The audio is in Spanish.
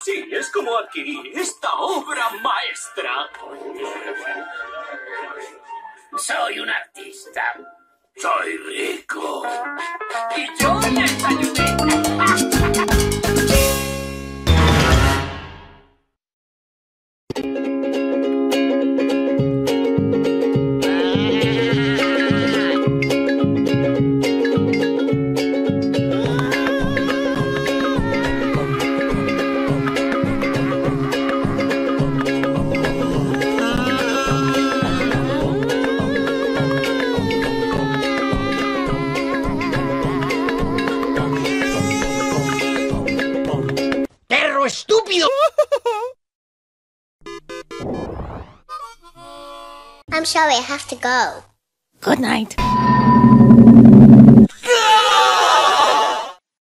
Sí, es como adquirir esta obra maestra. Soy un artista. Soy rico. Y yo desayuné. Estúpido! I'm sorry, I have to go. Good night.